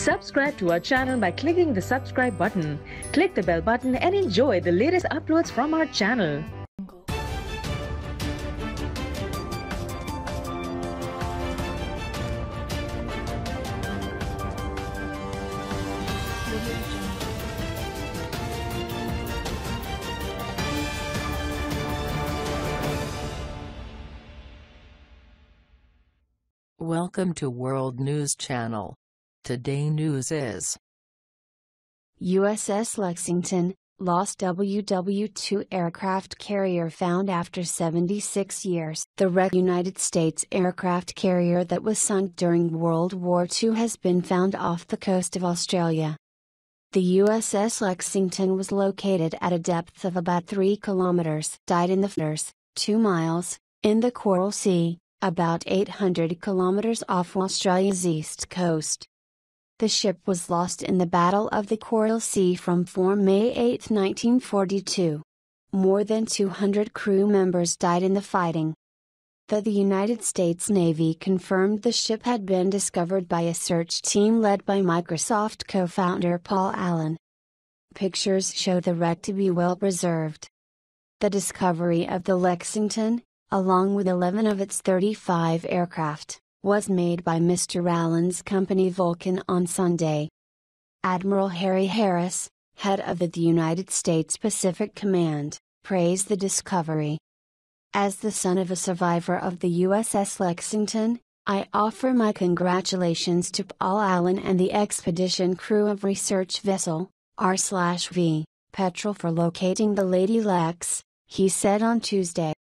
Subscribe to our channel by clicking the subscribe button. Click the bell button and enjoy the latest uploads from our channel. Welcome to World News Channel. Today news is USS Lexington, lost WW-2 aircraft carrier found after 76 years. The wrecked United States aircraft carrier that was sunk during World War II has been found off the coast of Australia. The USS Lexington was located at a depth of about 3 kilometers, died in the Furs, 2 miles, in the Coral Sea, about 800 kilometers off Australia's east coast. The ship was lost in the Battle of the Coral Sea from 4 May 8, 1942. More than 200 crew members died in the fighting. Though the United States Navy confirmed the ship had been discovered by a search team led by Microsoft co founder Paul Allen. Pictures show the wreck to be well preserved. The discovery of the Lexington, along with 11 of its 35 aircraft, was made by Mr. Allen's company Vulcan on Sunday. Admiral Harry Harris, head of the United States Pacific Command, praised the discovery. As the son of a survivor of the USS Lexington, I offer my congratulations to Paul Allen and the expedition crew of research vessel, R/V, Petrel for locating the Lady Lex, he said on Tuesday.